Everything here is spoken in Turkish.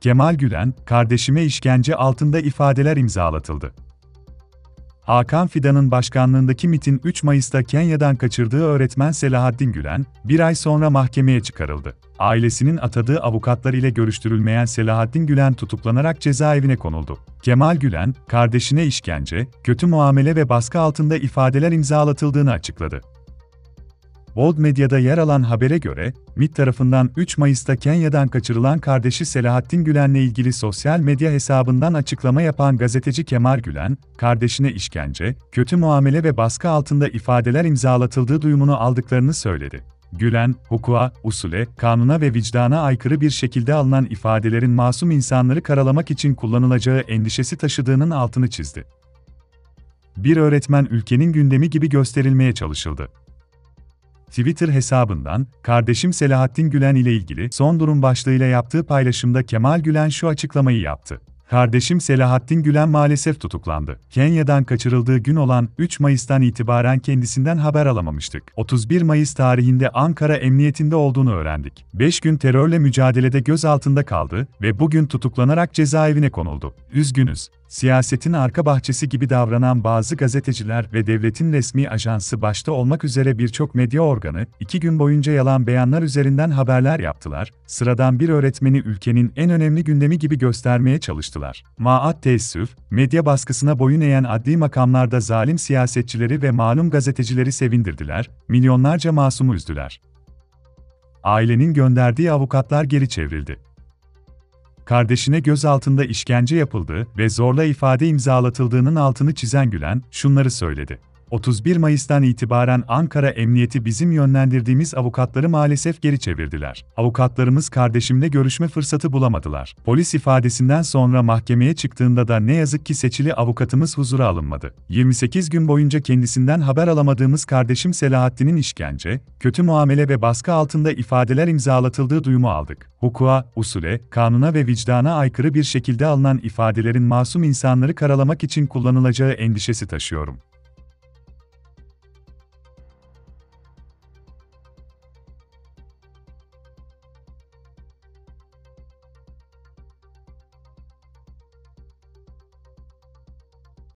Kemal Gülen, kardeşime işkence altında ifadeler imzalatıldı. Hakan Fidan'ın başkanlığındaki MIT'in 3 Mayıs'ta Kenya'dan kaçırdığı öğretmen Selahattin Gülen, bir ay sonra mahkemeye çıkarıldı. Ailesinin atadığı avukatlar ile görüştürülmeyen Selahattin Gülen tutuklanarak cezaevine konuldu. Kemal Gülen, kardeşine işkence, kötü muamele ve baskı altında ifadeler imzalatıldığını açıkladı. World Medya'da yer alan habere göre, MİT tarafından 3 Mayıs'ta Kenya'dan kaçırılan kardeşi Selahattin Gülen'le ilgili sosyal medya hesabından açıklama yapan gazeteci Kemal Gülen, kardeşine işkence, kötü muamele ve baskı altında ifadeler imzalatıldığı duyumunu aldıklarını söyledi. Gülen, hukuka, usule, kanuna ve vicdana aykırı bir şekilde alınan ifadelerin masum insanları karalamak için kullanılacağı endişesi taşıdığının altını çizdi. Bir öğretmen ülkenin gündemi gibi gösterilmeye çalışıldı. Twitter hesabından, kardeşim Selahattin Gülen ile ilgili son durum başlığıyla yaptığı paylaşımda Kemal Gülen şu açıklamayı yaptı. Kardeşim Selahattin Gülen maalesef tutuklandı. Kenya'dan kaçırıldığı gün olan 3 Mayıs'tan itibaren kendisinden haber alamamıştık. 31 Mayıs tarihinde Ankara Emniyetinde olduğunu öğrendik. 5 gün terörle mücadelede gözaltında kaldı ve bugün tutuklanarak cezaevine konuldu. Üzgünüz. Siyasetin arka bahçesi gibi davranan bazı gazeteciler ve devletin resmi ajansı başta olmak üzere birçok medya organı, iki gün boyunca yalan beyanlar üzerinden haberler yaptılar, sıradan bir öğretmeni ülkenin en önemli gündemi gibi göstermeye çalıştılar. Maat teessüf, medya baskısına boyun eğen adli makamlarda zalim siyasetçileri ve malum gazetecileri sevindirdiler, milyonlarca masumu üzdüler. Ailenin gönderdiği avukatlar geri çevrildi kardeşine gözaltında işkence yapıldığı ve zorla ifade imzalatıldığının altını çizen Gülen, şunları söyledi. 31 Mayıs'tan itibaren Ankara Emniyeti bizim yönlendirdiğimiz avukatları maalesef geri çevirdiler. Avukatlarımız kardeşimle görüşme fırsatı bulamadılar. Polis ifadesinden sonra mahkemeye çıktığında da ne yazık ki seçili avukatımız huzura alınmadı. 28 gün boyunca kendisinden haber alamadığımız kardeşim Selahattin'in işkence, kötü muamele ve baskı altında ifadeler imzalatıldığı duyumu aldık. Hukuka, usule, kanuna ve vicdana aykırı bir şekilde alınan ifadelerin masum insanları karalamak için kullanılacağı endişesi taşıyorum.